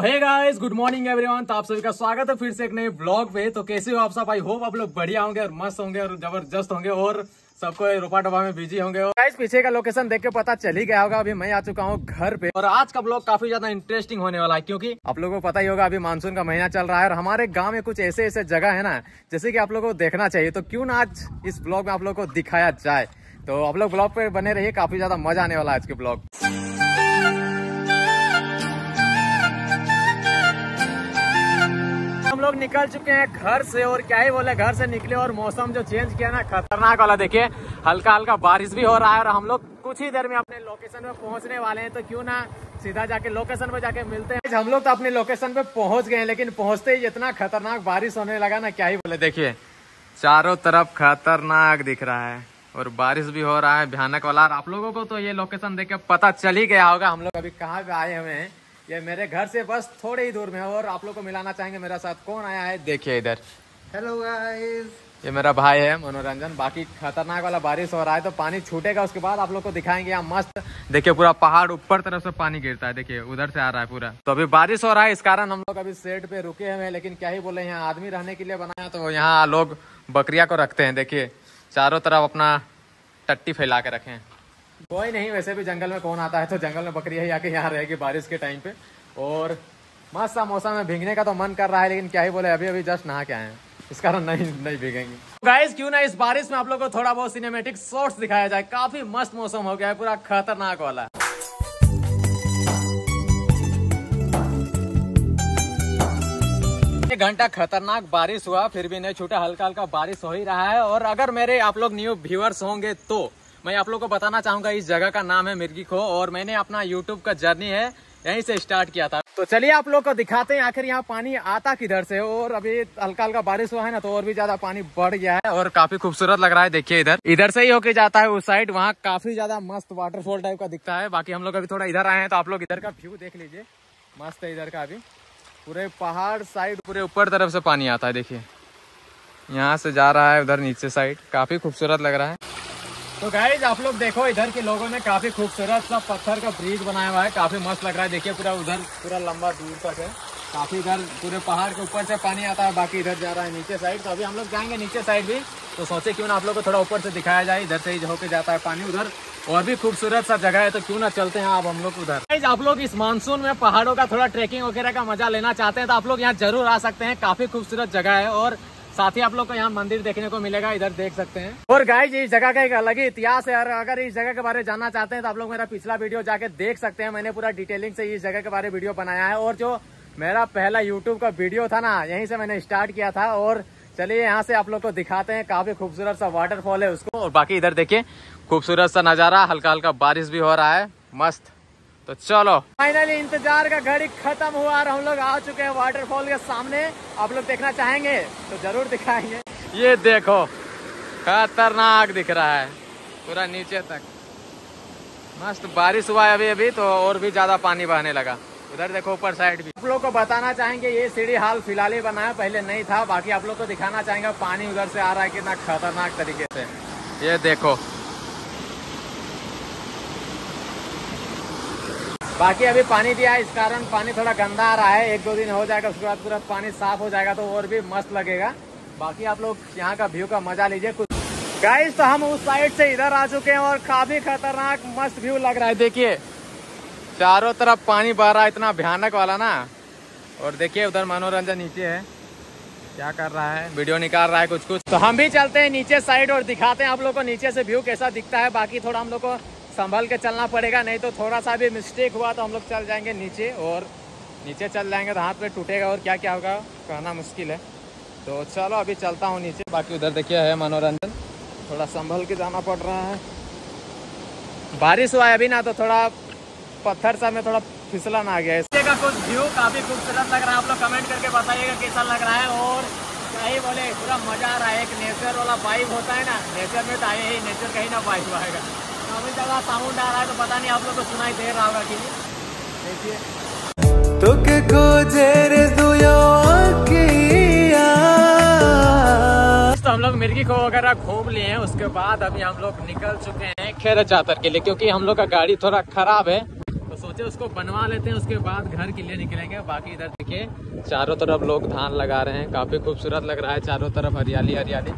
Guys good morning everyone तो आप सभी का स्वागत है फिर से एक नए ब्लॉग पे। तो कैसे हो आप सब? आई होप आप लोग बढ़िया होंगे और मस्त होंगे और ज़बरदस्त होंगे और सबको रोपा टोपा में बिज़ी होंगे। गाइस पीछे का लोकेशन देख के पता चल ही गया होगा। अभी मैं आ चुका हूँ घर पे। और आज का ब्लॉग काफ़ी ज़्यादा इंटरेस्टिंग होने वाला है, क्योंकि आप लोगों को पता ही होगा, अभी मानसून का महीना चल रहा है और हमारे गाँव में कुछ ऐसे ऐसे जगह है ना, जैसे की आप लोगों को देखना चाहिए। तो क्यों ना आज इस ब्लॉग में आप लोग को दिखाया जाए। तो आप लोग ब्लॉग पे बने रहिए, काफ़ी ज़्यादा मज़ा आने वाला है आज के ब्लॉग निकल चुके हैं घर से और क्या ही बोले, घर से निकले और मौसम जो चेंज किया ना, खतरनाक वाला देखिए हल्का हल्का बारिश भी हो रहा है और हम लोग कुछ ही देर में अपने लोकेशन पे पहुँचने वाले हैं। तो क्यों ना सीधा जाके लोकेशन पे जाके मिलते हैं। हम लोग तो अपने लोकेशन पे पहुँच गए लेकिन पहुँचते ही इतना खतरनाक बारिश होने लगा ना, क्या ही बोले, देखिए, चारों तरफ़ खतरनाक दिख रहा है और बारिश भी हो रहा है, भयानक वाला। आप लोगों को तो ये लोकेशन देख के पता चल ही गया होगा, हम लोग अभी कहाँ पे आए हुए हैं। ये मेरे घर से बस थोड़े ही दूर में है और आप लोग को मिलाना चाहेंगे मेरा साथ कौन आया है? देखिए इधर। हेलो गाइस ये मेरा भाई है मनोरंजन। बाकी खतरनाक वाला बारिश हो रहा है तो पानी छूटेगा उसके बाद आप लोग को दिखाएँगे। यहाँ मस्त देखिए पूरा पहाड़ ऊपर तरफ़ से पानी गिरता है। देखिए उधर से आ रहा है पूरा। तो अभी बारिश हो रहा है इस कारण हम लोग अभी सेट पे रुके हुए हैं लेकिन क्या ही बोले यहाँ आदमी रहने के लिए बनाया तो यहाँ लोग बकरिया को रखते हैं। देखिए चारों तरफ़ अपना टट्टी फैला के रखे कोई नहीं, वैसे भी जंगल में कौन आता है तो जंगल में बकरिया ही आके यहाँ रहेगी बारिश के टाइम पे। और मस्त सा मौसम में भीगने का तो मन कर रहा है, लेकिन क्या ही बोले, अभी अभी जस्ट नहा के आए हैं। इस कारण नहीं नहीं भीगेंगे। गाइस क्यों ना इस बारिश में आप लोग को थोड़ा बहुत सिनेमेटिक शॉट्स दिखाया जाए। काफ़ी मस्त मौसम हो गया है, पूरा खतरनाक वाला। घंटा खतरनाक बारिश हुआ, फिर भी नहीं छूटा। हल्का हल्का बारिश हो ही रहा है। और अगर मेरे आप लोग न्यू व्यूअर्स होंगे तो मैं आप लोग को बताना चाहूँगा, इस जगह का नाम है मिर्गी खो, और मैंने अपना यूट्यूब का जर्नी है, यहीं से स्टार्ट किया था। तो चलिए आप लोग को दिखाते हैं, आखिर यहाँ पानी आता किधर से, और अभी हल्का हल्का बारिश हुआ है ना तो और भी ज़्यादा पानी बढ़ गया है, और काफ़ी खूबसूरत लग रहा है, देखिए इधर। इधर से ही होके जाता है, उस साइड, वहाँ काफ़ी ज़्यादा मस्त वाटरफॉल टाइप का दिखता है। बाकी हम लोग अभी थोड़ा इधर आए हैं तो आप लोग इधर का व्यू देख लीजिए। मस्त है इधर का अभी पूरे पहाड़ साइड पूरे ऊपर तरफ़ से पानी आता है, देखिए। यहाँ से जा रहा है, उधर नीचे साइड काफ़ी खूबसूरत लग रहा है। तो गाइज़ आप लोग देखो, इधर के लोगों ने काफ़ी खूबसूरत सा पत्थर का ब्रिज बनाया हुआ है। काफ़ी मस्त लग रहा है। देखिए, पूरा उधर, पूरा लंबा दूर तक है। काफ़ी इधर, पूरे पहाड़ के ऊपर से पानी आता है, बाकी इधर जा रहा है नीचे साइड तो अभी हम लोग जाएँगे नीचे साइड भी। तो सोचे क्यों ना आप लोग को थोड़ा ऊपर से दिखाया जाए। इधर से ही होके जाता है पानी उधर। और भी खूबसूरत सा जगह है तो क्यों ना चलते हैं आप हम लोग उधर। आप लोग इस मानसून में पहाड़ों का थोड़ा ट्रेकिंग वगैरह का मज़ा लेना चाहते हैं तो आप लोग यहाँ ज़रूर आ सकते हैं। काफ़ी खूबसूरत जगह है और साथ ही आप लोग को यहाँ मंदिर देखने को मिलेगा, इधर देख सकते हैं। और गाइज़ इस जगह का एक अलग ही इतिहास है और अगर इस जगह के बारे में जानना चाहते हैं तो आप लोग मेरा पिछला वीडियो जाके देख सकते हैं। मैंने पूरा डिटेलिंग से इस जगह के बारे में वीडियो बनाया है। और जो मेरा पहला यूट्यूब का वीडियो था ना, यहीं से मैंने स्टार्ट किया था। और चलिए यहाँ से आप लोग को दिखाते हैं, काफ़ी खूबसूरत सा वाटरफॉल है उसको। और बाकी इधर देखिए, खूबसूरत सा नज़ारा हल्का हल्का बारिश भी हो रहा है। मस्त। तो चलो। फाइनली इंतज़ार का घड़ी खत्म हुआ और हम लोग आ चुके हैं वाटरफॉल के सामने। आप लोग देखना चाहेंगे तो ज़रूर दिखाएँगे। ये देखो खतरनाक दिख रहा है पूरा नीचे तक। मस्त बारिश हुआ है अभी अभी तो और भी ज़्यादा पानी बहने लगा। उधर देखो ऊपर साइड भी। आप लोग को बताना चाहेंगे ये सीढ़ी हाल फ़िलहाल ही बनाया पहले नहीं था। बाकी आप लोग को दिखाना चाहेंगे पानी उधर से आ रहा है कितना खतरनाक तरीके से। ये देखो बाकी अभी पानी दिया है, इस कारण पानी थोड़ा गंदा आ रहा है। एक दो दिन हो जाएगा, उसके बाद पूरा पानी साफ़ हो जाएगा तो और भी मस्त लगेगा। बाकी आप लोग यहाँ का व्यू का मज़ा लीजिए। कुछ गाइस तो हम उस साइड से इधर आ चुके हैं और काफ़ी खतरनाक मस्त व्यू लग रहा है। देखिए, चारों तरफ़ पानी बह रहा है, इतना भयानक वाला ना। और देखिए, उधर मनोरंजन नीचे है। क्या कर रहा है? वीडियो निकाल रहा है कुछ कुछ तो हम भी चलते हैं नीचे साइड और दिखाते हैं आप लोग को नीचे से व्यू कैसा दिखता है। बाकी थोड़ा हम लोग को संभल के चलना पड़ेगा, नहीं तो थोड़ा सा भी मिस्टेक हुआ तो हम लोग चल जाएँगे नीचे और नीचे चल जाएँगे तो हाथ पे टूटेगा और क्या क्या होगा, कहना मुश्किल है। तो चलो अभी चलता हूँ नीचे। बाकी उधर देखिए, है मनोरंजन। थोड़ा संभल के जाना पड़ रहा है। बारिश हुआ है अभी ना तो थोड़ा पत्थर सा में थोड़ा फिसलन आ गया है। इसका कुछ व्यू काफ़ी खूबसूरत लग रहा है। आप लोग कमेंट करके बताइएगा कैसा लग रहा है और क्या ही बोले, पूरा मज़ा आ रहा है। एक नेचर वाला वाइब होता है ना नेचर में तो आए ही नेचर का ही ना वाइब आएगा। अभी जगह साउंड आ रहा है तो पता नहीं आप लोग को सुनाई दे रहा होगा कि देखिए তোকে খোঁজের দুয়া तो हम लोग मिर्गी खो वगैरह घूम लिए हैं उसके बाद अभी हम लोग निकल चुके हैं खेर चातर के लिए क्योंकि हम लोग का गाड़ी थोड़ा खराब है तो सोचे सोचे उसको बनवा लेते हैं उसके बाद घर के लिए निकलेंगे बाकी इधर देखिए चारों तरफ लोग धान लगा रहे हैं काफी खूबसूरत लग रहा है चारों तरफ हरियाली हरियाली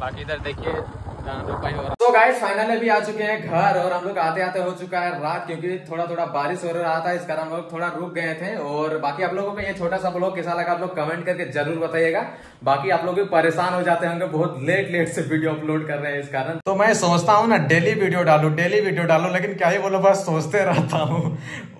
बाकी इधर देखिए तो गाइस फाइनली अभी आ चुके हैं घर और हम लोग आते आते हो चुका है रात, क्योंकि थोड़ा थोड़ा बारिश हो रहा था, इस कारण हम लोग थोड़ा रुक गए थे। और बाकी आप लोगों को ये छोटा सा ब्लॉग कैसा लगा आप लोग कमेंट करके ज़रूर बताइएगा। बाकी आप लोग भी परेशान हो जाते होंगे, बहुत लेट लेट से वीडियो अपलोड कर रहे हैं इस कारण। तो मैं सोचता हूँ ना डेली वीडियो डालू डेली वीडियो डालू, लेकिन क्या ही बोलो बस सोचते रहता हूँ।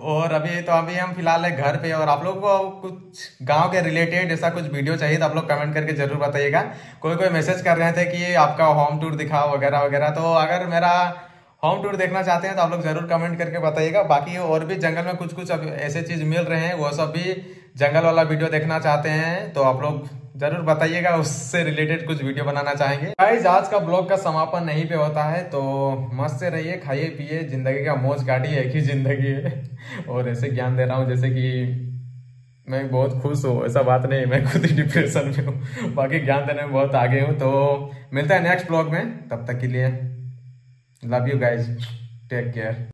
और अभी तो अभी हम फ़िलहाल है घर पे, और आप लोग को कुछ गाँव के रिलेटेड ऐसा कुछ वीडियो चाहिए तो आप लोग कमेंट करके ज़रूर बताइएगा। कोई कोई मैसेज कर रहे थे कि आपका होम टूर दिखाओ वगैरह वगैरह। तो अगर मेरा होम टूर देखना चाहते हैं तो आप लोग ज़रूर कमेंट करके बताइएगा। बाकी और भी जंगल में कुछ कुछ ऐसे चीज़ मिल रहे हैं, वो सब भी जंगल वाला वीडियो देखना चाहते हैं तो आप लोग ज़रूर बताइएगा, उससे रिलेटेड कुछ वीडियो बनाना चाहेंगे। गाइज़ आज का ब्लॉग का समापन नहीं पे होता है तो मस्त से रहिए, खाइए, पिए, ज़िंदगी का मौज काटिए, एक ही ज़िंदगी है। और ऐसे ज्ञान दे रहा हूँ, जैसे कि मैं बहुत खुश हूँ, ऐसा बात नहीं मैं खुद ही डिप्रेशन में हूँ। बाकी ज्ञान देने में बहुत आगे हूँ तो मिलता है नेक्स्ट ब्लॉग में, तब तक के लिए love you guys take care